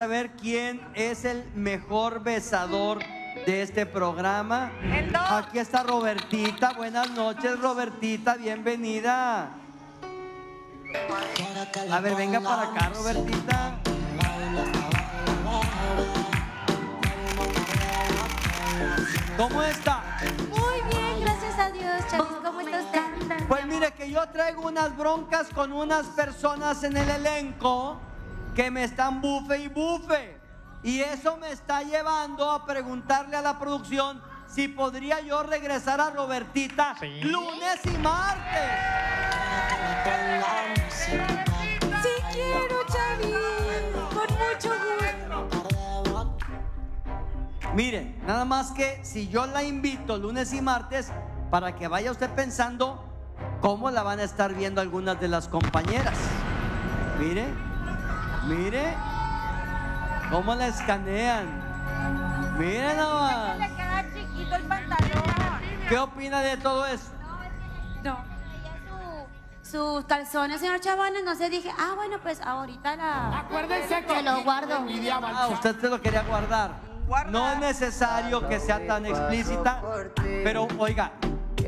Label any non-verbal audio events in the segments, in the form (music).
saber quién es el mejor besador de este programa. El. Aquí está Robertita. Buenas noches, Robertita. Bienvenida. A ver, venga para acá, Robertita. ¿Cómo está? Muy bien, gracias a Dios, Chavis. ¿Cómo está usted? Pues mire que yo traigo unas broncas con unas personas en el elenco que me están bufe y bufe. Y eso me está llevando a preguntarle a la producción si podría yo regresar a Robertita lunes y martes. Sí quiero. Con mucho gusto. Mire, nada más que si yo la invito lunes y martes para que vaya usted pensando cómo la van a estar viendo algunas de las compañeras. Mire, mire cómo la escanean. Mire nomás. Le queda chiquito el pantalón. ¿Qué opina de todo eso? No. Su- Sus calzones, señor Chavanes, no sé, dije, ah, bueno, pues ahorita la... Acuérdense que lo guardo. Ah, usted se lo quería guardar. No es necesario que sea tan explícita, pero oiga,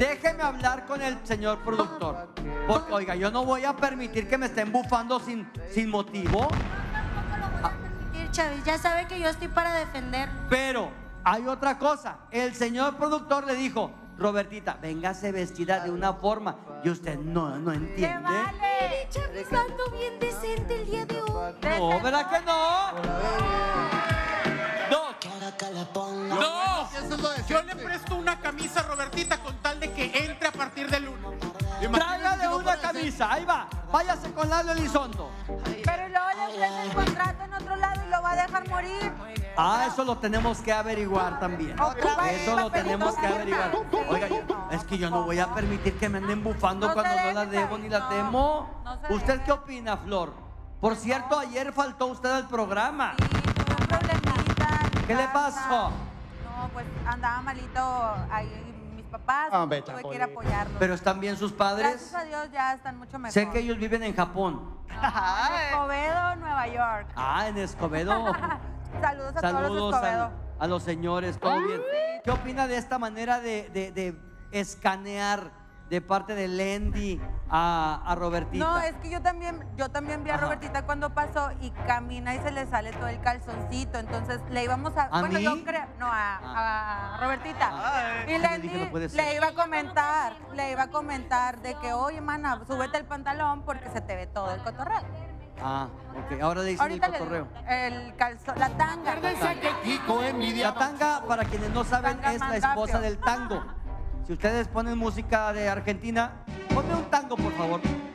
déjeme hablar con el señor productor. Porque, oiga, yo no voy a permitir que me estén bufando sin, sin motivo, Chavis, ya sabe que yo estoy para defender. pero hay otra cosa. El señor productor le dijo, Robertita, véngase vestida de una forma. Y usted no, no ¡Te entiende. vale! Chavis, ando bien decente el día de hoy. No, ¿verdad que no? No, No, yo le presto una camisa a Robertita con tal ahí va. Váyase con Lalo Elizondo. Pero luego le ofrece el contrato en otro lado y lo va a dejar morir. Ah, eso lo tenemos que averiguar también. Eso lo tenemos que averiguar. Oiga, es que yo no voy a permitir que me anden bufando No cuando no la debo ni la temo. no ¿Usted qué opina, Flor? Por cierto, ayer faltó usted al programa. Sí, tuve un problemita. ¿Qué le pasó? No, pues andaba malito ahí papás. Ah, vete, tuve que ir a apoyarlos. ¿Pero están bien sus padres? Gracias a Dios ya están mucho mejor. Sé que ellos viven en Japón. En Escobedo, Nueva York. Ah, en Escobedo. (laughs) Saludos a todos los Saludos Escobedo. a, a los señores, todo bien. ¿Qué opina de esta manera de, de- de escanear de parte de Lendy a, a Robertita? No, es que yo también, yo también vi a Ajá. Robertita cuando pasó y camina y se le sale todo el calzoncito. Entonces le íbamos a. ¿A bueno, mí? yo creo. No, a, a Robertita. Ah. y Ay, le, le dije, no puede di- ser. le iba a comentar, le iba a comentar de que, oye, mana, súbete el pantalón porque se te ve todo el cotorreo. Ah, ok. Ahora le dicen el Ahorita cotorreo. el calzón, la tanga. Acuérdense que Kiko La tanga, para quienes no saben, Tanga es la esposa rápido. del tango. Si ustedes ponen música de Argentina, ponme un tango, por favor.